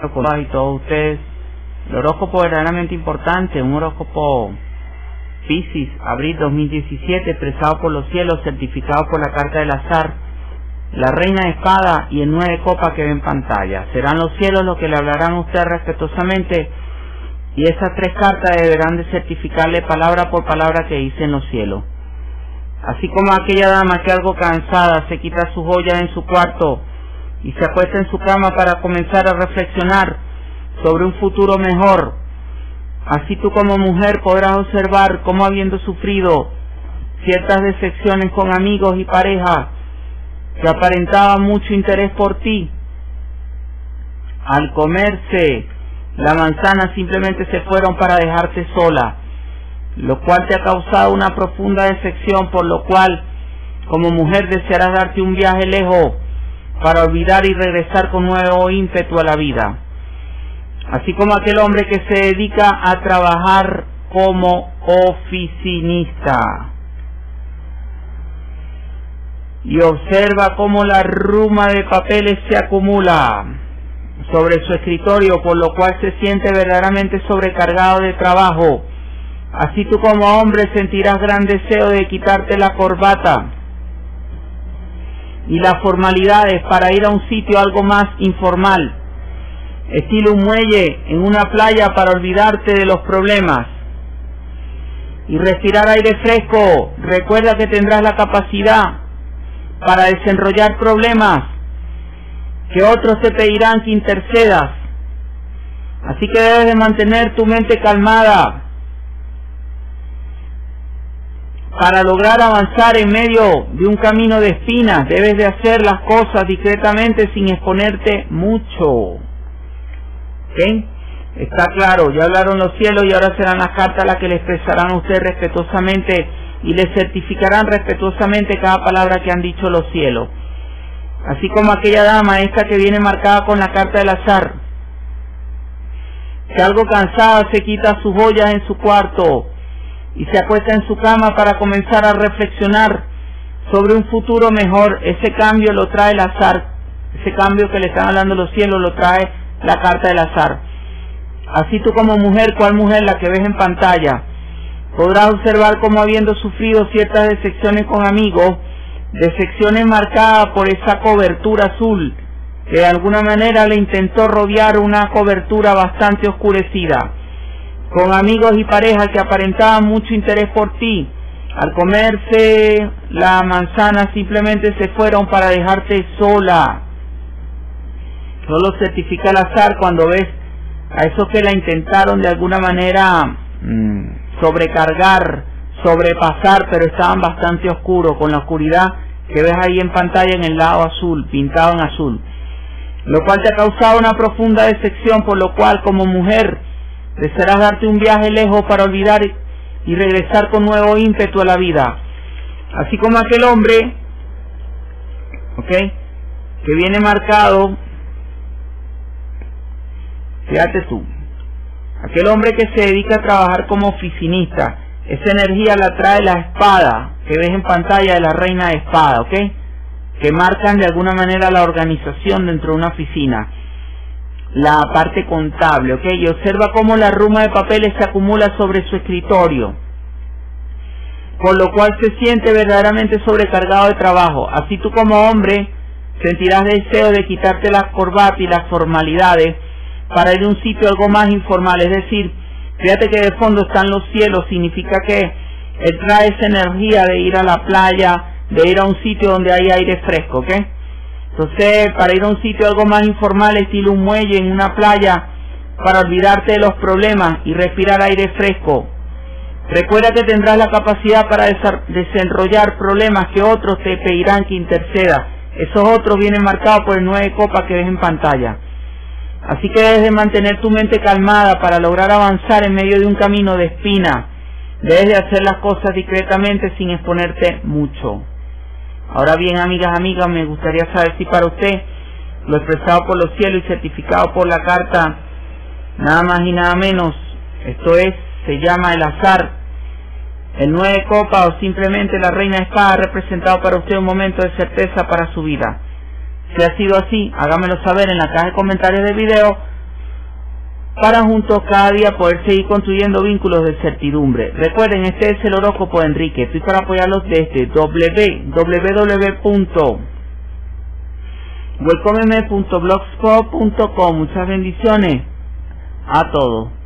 y todos ustedes. El horóscopo verdaderamente importante, un horóscopo Pisces, abril 2017, expresado por los cielos, certificado por la carta del azar, la reina de espada y el nueve copa que ve en pantalla. Serán los cielos los que le hablarán a usted respetuosamente y esas tres cartas deberán de certificarle palabra por palabra que dicen los cielos. Así como aquella dama que algo cansada se quita su joya en su cuarto y se acuesta en su cama para comenzar a reflexionar sobre un futuro mejor. Así tú como mujer podrás observar cómo habiendo sufrido ciertas decepciones con amigos y pareja que aparentaban mucho interés por ti, al comerse la manzana simplemente se fueron para dejarte sola, lo cual te ha causado una profunda decepción, por lo cual como mujer desearás darte un viaje lejos para olvidar y regresar con nuevo ímpetu a la vida. Así como aquel hombre que se dedica a trabajar como oficinista y observa cómo la ruma de papeles se acumula sobre su escritorio, por lo cual se siente verdaderamente sobrecargado de trabajo. Así tú como hombre sentirás gran deseo de quitarte la corbata y las formalidades para ir a un sitio algo más informal, estilo un muelle en una playa para olvidarte de los problemas y respirar aire fresco. Recuerda que tendrás la capacidad para desenrollar problemas que otros te pedirán que intercedas. Así que debes de mantener tu mente calmada para lograr avanzar en medio de un camino de espinas, debes de hacer las cosas discretamente sin exponerte mucho. ¿Ok? Está claro, ya hablaron los cielos y ahora serán las cartas las que le expresarán a usted respetuosamente y le certificarán respetuosamente cada palabra que han dicho los cielos. Así como aquella dama, esta que viene marcada con la carta del azar, que algo cansada se quita sus joyas en su cuarto, y se acuesta en su cama para comenzar a reflexionar sobre un futuro mejor, ese cambio lo trae el azar, ese cambio que le están hablando los cielos lo trae la carta del azar. Así tú como mujer, cual mujer la que ves en pantalla, podrás observar cómo habiendo sufrido ciertas decepciones con amigos, decepciones marcadas por esa cobertura azul, que de alguna manera le intentó rodear una cobertura bastante oscurecida con amigos y parejas que aparentaban mucho interés por ti. Al comerse la manzana simplemente se fueron para dejarte sola. Solo certifica el azar cuando ves a esos que la intentaron de alguna manera mm, sobrecargar, sobrepasar, pero estaban bastante oscuros, con la oscuridad que ves ahí en pantalla en el lado azul, pintado en azul. Lo cual te ha causado una profunda decepción, por lo cual como mujer Desearás darte un viaje lejos para olvidar y regresar con nuevo ímpetu a la vida. Así como aquel hombre, ¿ok? Que viene marcado, fíjate tú, aquel hombre que se dedica a trabajar como oficinista, esa energía la trae la espada que ves en pantalla de la reina de espada, ¿ok? Que marcan de alguna manera la organización dentro de una oficina la parte contable, ¿ok? Y observa cómo la ruma de papeles se acumula sobre su escritorio, por lo cual se siente verdaderamente sobrecargado de trabajo. Así tú como hombre sentirás deseo de quitarte la corbata y las formalidades para ir a un sitio algo más informal, es decir, fíjate que de fondo están los cielos, significa que él trae esa energía de ir a la playa, de ir a un sitio donde hay aire fresco, ¿ok? Entonces, para ir a un sitio algo más informal, estilo un muelle en una playa, para olvidarte de los problemas y respirar aire fresco. Recuerda que tendrás la capacidad para desenrollar problemas que otros te pedirán que interceda. Esos otros vienen marcados por el nueve copas que ves en pantalla. Así que debes de mantener tu mente calmada para lograr avanzar en medio de un camino de espina. Debes de hacer las cosas discretamente sin exponerte mucho. Ahora bien, amigas, amigas, me gustaría saber si para usted lo expresado por los cielos y certificado por la carta, nada más y nada menos, esto es, se llama el azar, el nueve copa o simplemente la reina de espada ha representado para usted un momento de certeza para su vida. Si ha sido así, hágamelo saber en la caja de comentarios del video para juntos cada día poder seguir construyendo vínculos de certidumbre. Recuerden, este es el horóscopo de Enrique. Estoy para apoyarlos desde www.welcomeme.blogspot.com. Muchas bendiciones a todos.